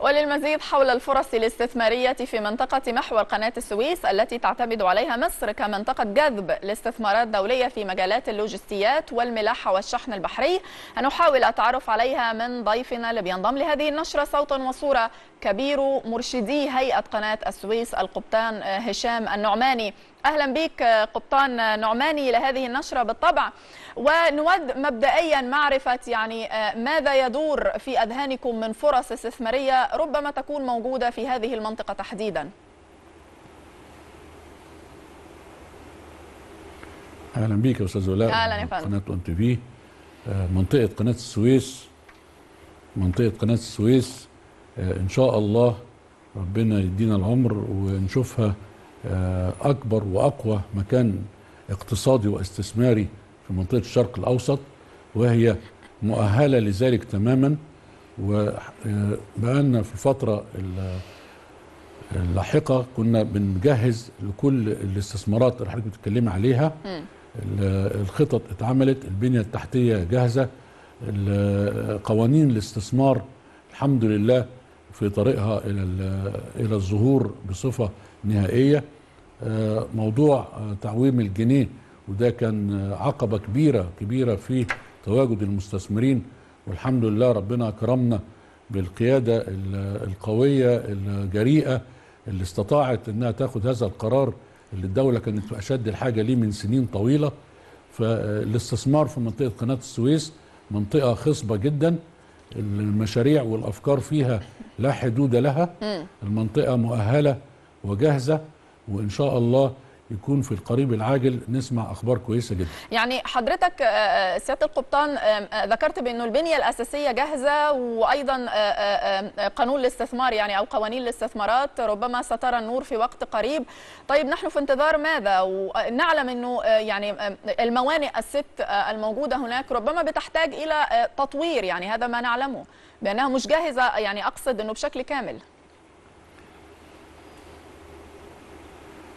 وللمزيد حول الفرص الاستثمارية في منطقة محور قناة السويس التي تعتمد عليها مصر كمنطقة جذب لاستثمارات دولية في مجالات اللوجستيات والملاحة والشحن البحري. هنحاول التعرف عليها من ضيفنا اللي بينضم لهذه النشرة صوتا وصورة. كبير مرشدي هيئة قناة السويس القبطان هشام النعماني. أهلا بك قبطان نعماني لهذه النشرة بالطبع. ونود مبدئيا معرفة يعني ماذا يدور في أذهانكم من فرص استثمارية ربما تكون موجودة في هذه المنطقة تحديدا؟ أهلا بيك يا أستاذ ولاء. أهلا يا فندم. قناة أون تي في. آه، منطقة قناة السويس. منطقة قناة السويس آه، إن شاء الله ربنا يدينا العمر ونشوفها آه، أكبر وأقوى مكان اقتصادي واستثماري في منطقة الشرق الأوسط وهي مؤهلة لذلك تماما. وبقالنا في الفترة ال- اللاحقة كنا بنجهز لكل الاستثمارات اللي حضرتك بتتكلمي عليها. ال- الخطط اتعملت البنية التحتية جاهزة ال- قوانين الاستثمار الحمد لله في طريقها إلى الظهور بصفة نهائية. آه، موضوع تعويم الجنيه وده كان عقبة كبيرة كبيرة في تواجد المستثمرين والحمد لله ربنا أكرمنا بالقيادة ال- القوية الجريئة اللي استطاعت إنها تاخد هذا القرار اللي الدولة كانت في أشد الحاجة ليه من سنين طويلة. فالاستثمار في منطقة قناة السويس منطقة خصبة جدا. المشاريع والأفكار فيها لا حدود لها. المنطقة مؤهلة وجاهزة. وإن شاء الله يكون في القريب العاجل نسمع أخبار كويسة جدا. يعني حضرتك آه، سيادة القبطان آه، آه، ذكرت بأنه البنية الأساسية جاهزة وأيضا آه، آه، آه، قانون الاستثمار يعني أو قوانين الاستثمارات ربما سترى النور في وقت قريب. طيب نحن في انتظار ماذا؟ ونعلم أنه آه، يعني آه، الموانئ الست آه، الموجودة هناك ربما بتحتاج إلى آه، تطوير يعني هذا ما نعلمه بأنها مش جاهزة يعني أقصد أنه بشكل كامل.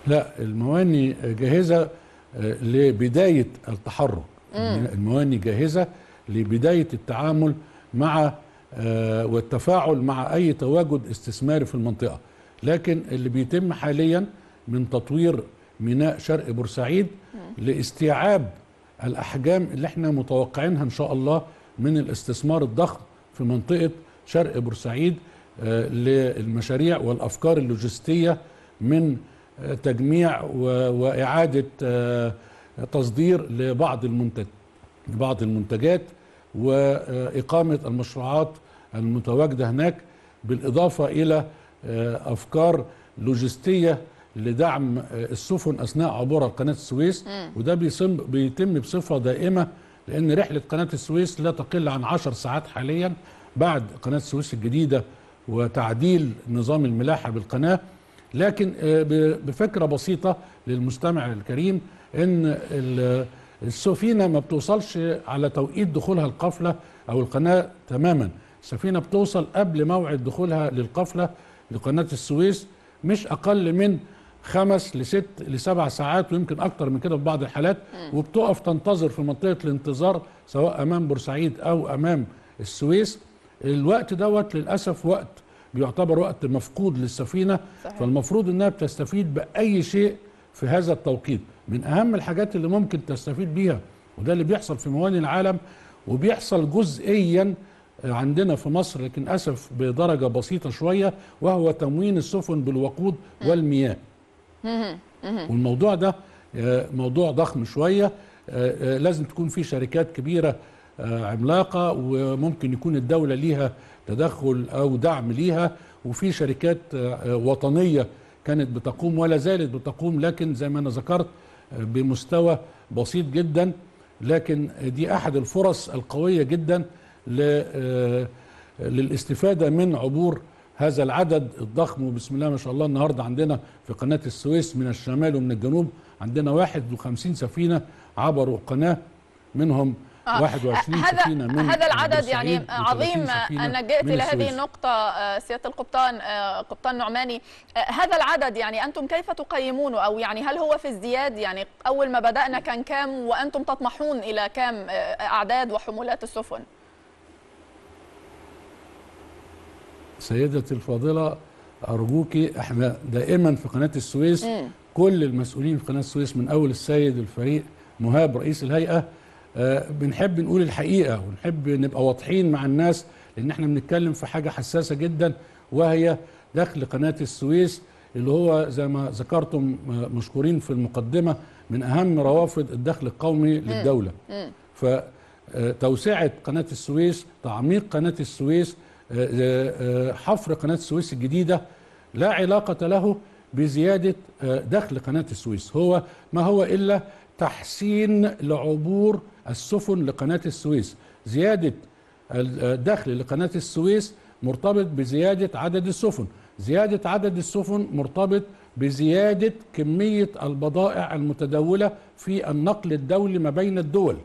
لا المواني جاهزة آه، لبداية التحرك. المواني جاهزة لبداية التعامل مع آه، والتفاعل مع أي تواجد استثماري في المنطقة. لكن اللي بيتم حاليا من تطوير ميناء شرق بورسعيد لاستيعاب الأحجام اللي إحنا متوقعينها إن شاء الله من الاستثمار الضخم في منطقة شرق بورسعيد آه، للمشاريع والأفكار اللوجستية من تجميع وإعادة آه، تصدير لبعض المنتج لبعض المنتجات وإقامة المشروعات المتواجدة هناك بالإضافة إلى آه، أفكار لوجستية لدعم آه، السفن أثناء عبورها قناة السويس. وده بيصم بيتم بصفة دائمة لأن رحلة قناة السويس لا تقل عن 10 ساعات حاليا بعد قناة السويس الجديدة وتعديل نظام الملاحة بالقناة. لكن آه، ب- بفكرة بسيطة للمستمع الكريم إن ال- السفينة ما بتوصلش على توقيت دخولها القفلة أو القناة تماما. السفينة بتوصل قبل موعد دخولها للقفلة لقناة السويس مش أقل من خمس لست لسبع ساعات ويمكن أكتر من كده في بعض الحالات وبتقف تنتظر في منطقة الانتظار سواء أمام بورسعيد أو أمام السويس. الوقت دوت للأسف وقت بيعتبر وقت مفقود للسفينة صحيح. فالمفروض إنها بتستفيد بأي شيء في هذا التوقيت من أهم الحاجات اللي ممكن تستفيد بيها وده اللي بيحصل في موانئ العالم وبيحصل جزئيا عندنا في مصر لكن أسف بدرجة بسيطة شوية وهو تموين السفن بالوقود والمياه والموضوع ده آه، موضوع ضخم شوية آه، آه، لازم تكون في شركات كبيرة آه، عملاقة وممكن يكون الدولة ليها تدخل أو دعم ليها. وفي شركات آه، آه، وطنية كانت بتقوم ولا زالت بتقوم لكن زي ما أنا ذكرت بمستوى بسيط جدا. لكن دي أحد الفرص القوية جدا ل- للاستفادة من عبور هذا العدد الضخم. وبسم الله ما شاء الله النهارده عندنا في قناة السويس من الشمال ومن الجنوب عندنا 51 سفينة عبروا القناه منهم آه. 21 هذا سفينة من هذا العدد يعني بورسعيد عظيم و30 سفينة انك جئت إلى هذه آه، سيادة القبطان آه، قبطان نعماني. آه، هذا العدد يعني أنتم كيف تقيمونه؟ أو يعني هل هو في ازدياد؟ يعني أول ما بدأنا كان كام؟ وأنتم تطمحون إلى كام آه، أعداد وحمولات السفن؟ سيدتي الفاضلة ارجوكي إحنا دائما في قناة السويس مم. كل المسؤولين في قناة السويس من أول السيد الفريق مهاب رئيس الهيئة آه، بنحب نقول الحقيقة ونحب نبقى واضحين مع الناس لأن إحنا بنتكلم في حاجة حساسة جدا وهي دخل قناة السويس اللي هو زي ما ذكرتم آه، مشكورين في المقدمة من أهم روافد الدخل القومي للدولة. فتوسعه قناة السويس تعميق قناة السويس آه، آه، حفر قناة السويس الجديدة لا علاقة له بزيادة آه، دخل قناة السويس. هو ما هو إلا تحسين لعبور السفن لقناة السويس. زيادة الدخل لقناة السويس مرتبط بزيادة عدد السفن. زيادة عدد السفن مرتبط بزيادة كمية البضائع المتداولة في النقل الدولي ما بين الدول.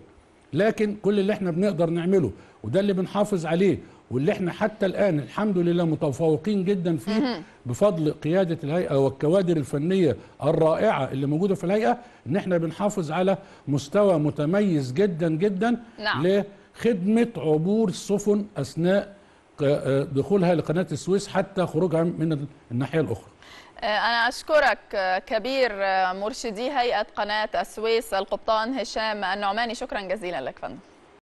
لكن كل اللي إحنا بنقدر نعمله وده اللي بنحافظ عليه واللي إحنا حتى الآن الحمد لله متفوقين جدا فيه بفضل قيادة الهيئة والكوادر الفنية الرائعة اللي موجودة في الهيئة إن إحنا بنحافظ على مستوى متميز جدا جدا نعم. لخدمة عبور السفن أثناء ق- دخولها لقناة السويس حتى خروجها من الناحية الأخرى. أنا أشكرك كبير مرشدي هيئة قناة السويس القبطان هشام النعماني. شكرا جزيلا لك فندم.